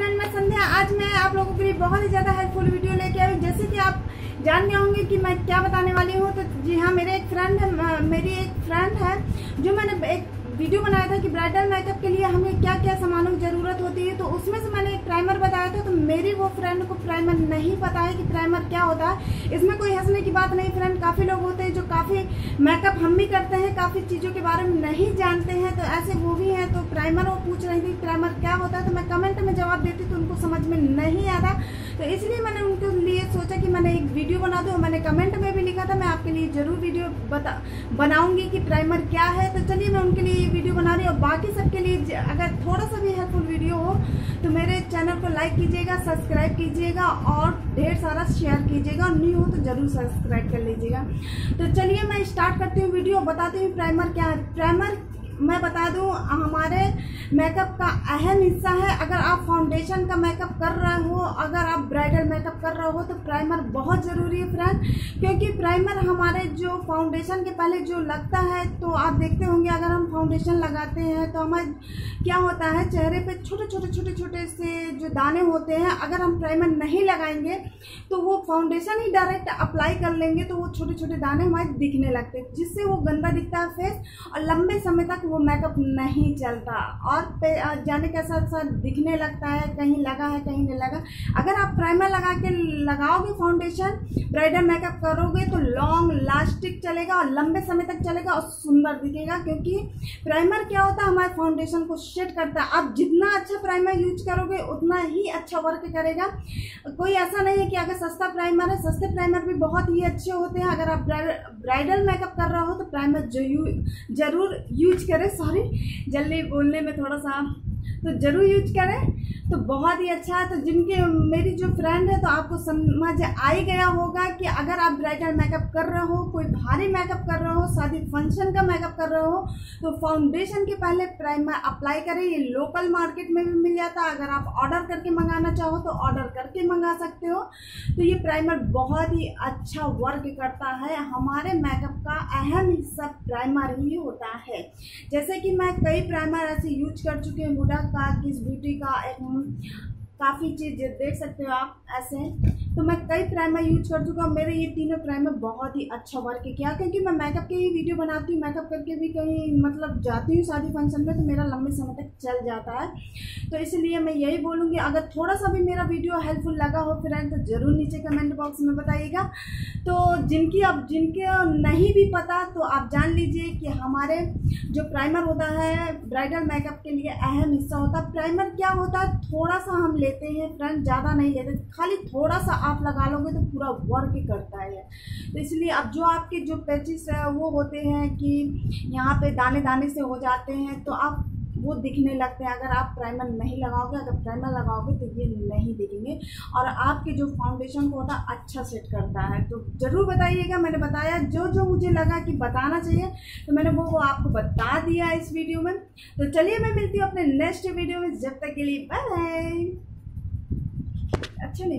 Friend मैं संध्या, आज मैं आप लोगों के लिए बहुत ही ज़्यादा हेल्पफुल वीडियो लेके आई हूँ। जैसे कि आप जान गए होंगे कि मैं क्या बताने वाली हूँ तो जी हाँ मेरे एक फ्रेंड है मेरी एक फ्रेंड है, जो मैंने एक वीडियो बनाया था कि ब्राइडल मेकअप के लिए हमें क्या क्या सामानों की ज़रूरत होती है तो उसमें से मैंने एक प्राइमर बताया था तो मेरी वो फ्रेंड को प्राइमर नहीं पता है कि प्राइमर क्या होता है। इसमें कोई हंसने की बात नहीं फ्रेंड काफ़ी लोग होते हैं जो काफ़ी मेकअप हम भी करते हैं, काफ़ी चीज़ों के बारे में नहीं जानते हैं तो ऐसे वो प्राइमर वो पूछ रही थी प्राइमर क्या होता है? तो मैं कमेंट में जवाब देती तो उनको समझ में नहीं आता। तो इसलिए मैंने उनके लिए सोचा कि मैंने एक वीडियो बना दूँ मैंने कमेंट में भी लिखा था, मैं आपके लिए ज़रूर वीडियो बता, बनाऊँगी कि प्राइमर क्या है। तो चलिए मैं उनके लिए ये वीडियो बना रही हूँ। और बाकी सबके लिए अगर थोड़ा सा भी हेल्पफुल वीडियो हो तो मेरे चैनल को लाइक कीजिएगा सब्सक्राइब कीजिएगा और ढेर सारा शेयर कीजिएगा। और न्यू हो तो ज़रूर सब्सक्राइब कर लीजिएगा। तो चलिए मैं स्टार्ट करती हूँ वीडियो बताती हूँ प्राइमर क्या है। प्राइमर मैं बता दूँ हमारे मेकअप का अहम हिस्सा है अगर आप फाउंडेशन का मेकअप कर रहे हो। अगर आप ब्राइडल मेकअप कर रहे हो तो प्राइमर बहुत ज़रूरी है फ्रेंड क्योंकि प्राइमर हमारे जो फाउंडेशन के पहले जो लगता है तो आप देखते होंगे, अगर हम फाउंडेशन लगाते हैं तो हमें क्या होता है, चेहरे पे छोटे छोटे छोटे छोटे से जो दाने होते हैं, अगर हम प्राइमर नहीं लगाएँगे तो वो फाउंडेशन ही डायरेक्ट अप्लाई कर लेंगे तो वो छोटे छोटे दाने हमारे दिखने लगते हैं, जिससे वो गंदा दिखता है फेस और लंबे समय तक वो मेकअप नहीं चलता, और जाने के साथ साथ दिखने लगता है कहीं लगा है, कहीं नहीं लगा। अगर आप प्राइमर लगा के लगाओगे फाउंडेशन ब्राइडल मेकअप करोगे तो लॉन्ग लास्टिक चलेगा और लंबे समय तक चलेगा और सुंदर दिखेगा क्योंकि प्राइमर क्या होता है, हमारे फाउंडेशन को शेड करता है। आप जितना अच्छा प्राइमर यूज़ करोगे, उतना ही अच्छा वर्क करेगा। कोई ऐसा नहीं है कि अगर सस्ता प्राइमर है, सस्ते प्राइमर भी बहुत ही अच्छे होते हैं। अगर आप ब्राइडल मेकअप कर रहे हो तो प्राइमर ज़रूर यूज़ करें। सॉरी जल्दी बोलने में थोड़ा सा तो ज़रूर यूज़ करें। तो बहुत ही अच्छा है। तो जिनके, मेरी जो फ्रेंड है तो आपको समझ आ ही गया होगा कि अगर आप ब्राइडल मेकअप कर रहे हो, कोई भारी मेकअप कर रहे हो, शादी फ़ंक्शन का मेकअप कर रहे हो तो फाउंडेशन के पहले प्राइमर अप्लाई करें। ये लोकल मार्केट में भी मिल जाता है। अगर आप ऑर्डर करके मंगाना चाहो तो ऑर्डर करके मंगा सकते हो। तो ये प्राइमर बहुत ही अच्छा वर्क करता है। हमारे मेकअप का अहम हिस्सा प्राइमर ही होता है। जैसे कि मैं कई प्राइमर ऐसे यूज़ कर चुकी हूँ बुडा का इस ब्यूटी का एक काफ़ी चीज़ देख सकते हो आप ऐसे। तो मैं कई प्राइमर यूज़ कर चुका हूँ। मेरे ये तीनों प्राइमर बहुत ही अच्छा वर्क किया, क्योंकि मैं मेकअप के ही वीडियो बनाती हूँ। मेकअप करके भी कहीं मतलब जाती हूँ शादी फ़ंक्शन में तो मेरा लंबे समय तक चल जाता है। तो इसलिए मैं यही बोलूँगी, अगर थोड़ा सा भी मेरा वीडियो हेल्पफुल लगा हो फ्रेंड तो ज़रूर नीचे कमेंट बॉक्स में बताइएगा। तो जिनकी अब, जिनके नहीं भी पता तो आप जान लीजिए कि हमारे जो प्राइमर होता है ब्राइडल मेकअप के लिए अहम हिस्सा होता है। प्राइमर क्या होता है? थोड़ा सा हम लेते हैं फ्रेंड ज़्यादा नहीं लेते। खाली थोड़ा सा आप लगा लोगे तो पूरा वर्क करता है तो इसलिए अब जो आपके जो पैचिस है, वो होते हैं कि यहाँ पे दाने दाने से हो जाते हैं तो आप वो दिखने लगते हैं। अगर आप प्राइमर नहीं लगाओगे, अगर प्राइमर लगाओगे तो ये नहीं दिखेंगे। और आपके जो फाउंडेशन को होता है अच्छा सेट करता है। तो ज़रूर बताइएगा, मैंने बताया। जो जो मुझे लगा कि बताना चाहिए तो मैंने वो वो आपको बता दिया इस वीडियो में। तो चलिए, मैं मिलती हूँ अपने नेक्स्ट वीडियो में। जब तक के लिए बाय अच्छा नहीं।